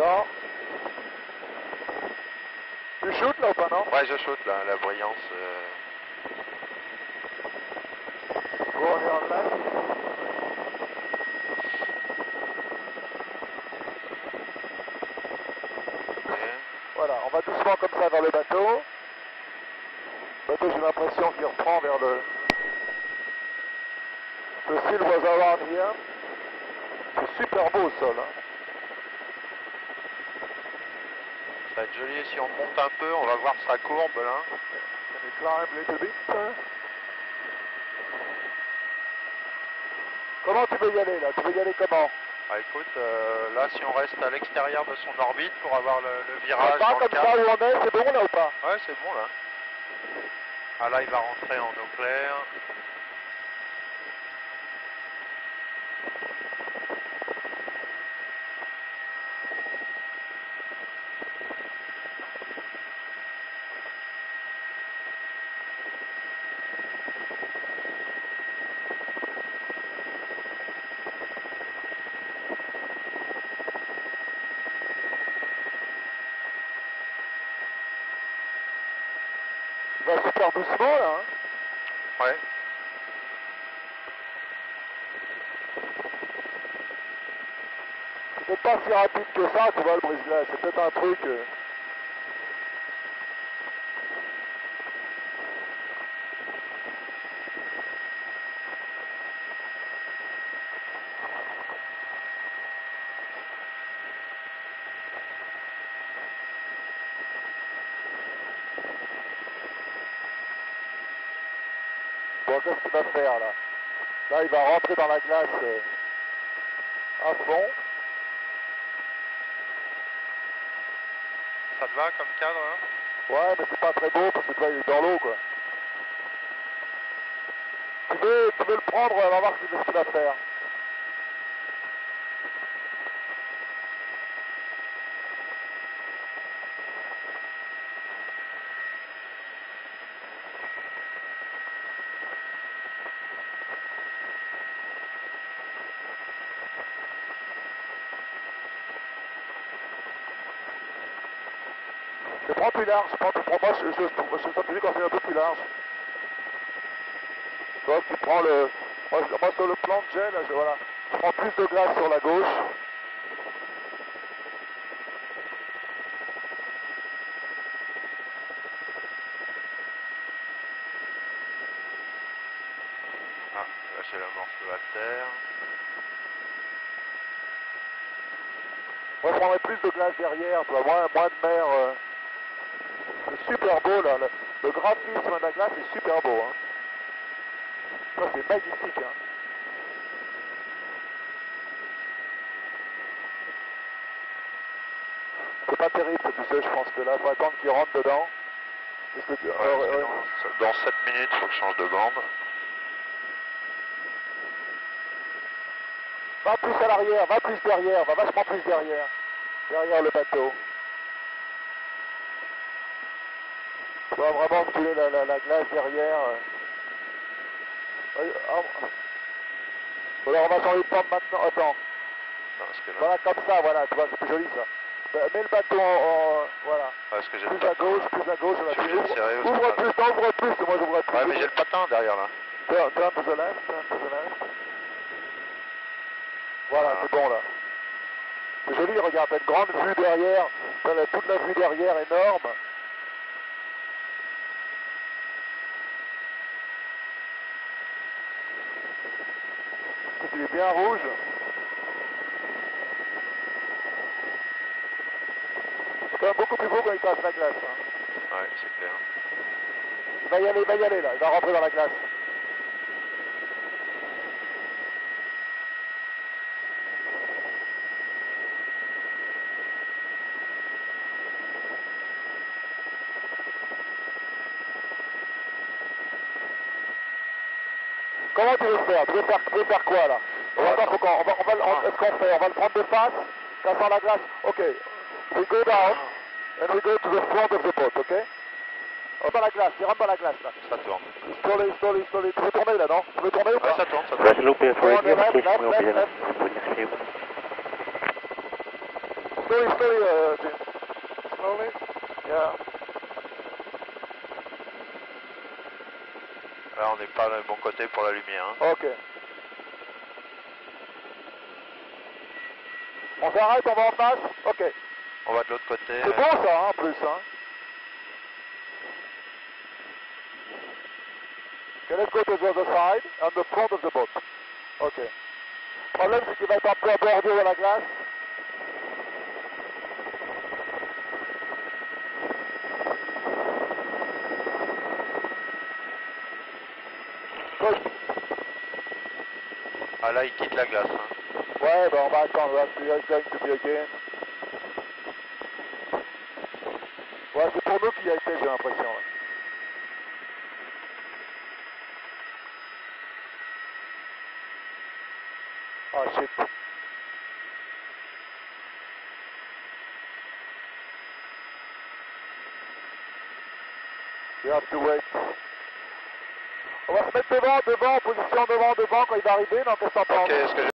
D'accord. Tu shootes là ou pas, non? Ouais, je saute là, la brillance. euh, Go on your left. ok. Voilà, on va doucement comme ça vers le bateau. Le bateau, j'ai l'impression qu'il reprend vers le... The seal was around here. C'est super beau, ce sol. Hein. Ça va être joli si on monte un peu, on va voir sa courbe là. Can you climb a little bit? hein? Comment tu veux y aller, là? Tu veux y aller comment? Ah, écoute, euh, là si on reste à l'extérieur de son orbite pour avoir le, le virage Pas dans le comme ça cadre. où on est, c'est bon, là, ou pas? Ouais, c'est bon là. Ah là, il va rentrer en eau claire. Va super doucement, là. Hein. Ouais. C'est peut-être pas si rapide que ça, tu vois, le brise-glace. C'est peut-être un truc... euh, Bon, qu'est-ce qu'il va faire, là Là, il va rentrer dans la glace euh, à fond. Ça te va comme cadre hein Ouais, mais c'est pas très beau parce que tu vois, il est dans l'eau, quoi. Tu veux, tu veux le prendre, on va voir ce ce qu'il va faire. Je prends plus large, je prends, je prends moi, je, je, je, quand c'est un peu plus large. Donc tu prends le. Moi, sur le plan de gel, je, voilà, je prends plus de glace sur la gauche. Ah, j'ai le morceau à terre. Moi je prendrais plus de glace derrière, toi, moins, moins de mer. euh. C'est super beau là, le, le graphisme de la glace est super beau. Hein. Ça c'est magnifique. Hein. C'est pas terrible, tu sais, je pense que là, il faut attendre qu'il rentre dedans. Qu'est-ce que tu... Ouais, alors, parce que ouais. dans, dans 7 minutes, il faut que je change de bande. Va plus à l'arrière, va plus derrière, va vachement plus derrière. Derrière le bateau. Tu dois vraiment tuer la, la, la glace derrière. Euh, ah, Alors on va changer de forme maintenant. Attends. Non, parce que là, Voilà comme ça, voilà, tu vois, c'est plus joli ça. Euh, Mets le bateau en. voilà. parce que j'ai le Plus à gauche, plus à gauche, aussi, ouvre plus, non, ouvre plus, moi j'ouvre plus. Ouais, mais j'ai le patin derrière là. Turn, turn to the left, turn to the left. Voilà, Ah. c'est bon là. C'est joli, regarde, t'as une grande vue derrière, t'as toute la vue derrière énorme. Il est bien rouge. C'est quand même beaucoup plus beau quand il casse la glace. hein. Ouais, c'est clair. Il va y aller, il va y aller là, il va rentrer dans la glace. Comment tu veux faire? Tu veux faire, tu veux faire quoi là? On va, faut on va, on va, on- Est-ce qu'on fait On va le prendre de face, cassant la glace. Ok. We go down and we go to the front of the boat, ok? Rentre dans la glace, il rentre dans la glace là. Ça tourne. Slowly, slowly, slowly. Tu veux tourner là, non? Tu veux tourner ou Ouais, pas? ça tourne, ça tourne. Left, left, left, left. stable. Slowly, slowly, uh, Jim. Slowly? Yeah. Là, on n'est pas le bon côté pour la lumière. hein. Ok. On s'arrête, on va en face Ok. On va de l'autre côté. C'est beau ça, hein, en plus. Hein. Okay, let's go to the other side, on the front of the boat. Ok. Le problème, c'est qu'il va être un peu abordé de la glace. Ah là, il quitte la glace. hein. Ouais, ben on va attendre. C'est going to be again. Ouais, c'est pour nous qu'il y a été, j'ai l'impression. là. Ah, shit. We have to wait. On va se mettre devant, devant, en position devant, devant quand il va arriver, donc qu'est-ce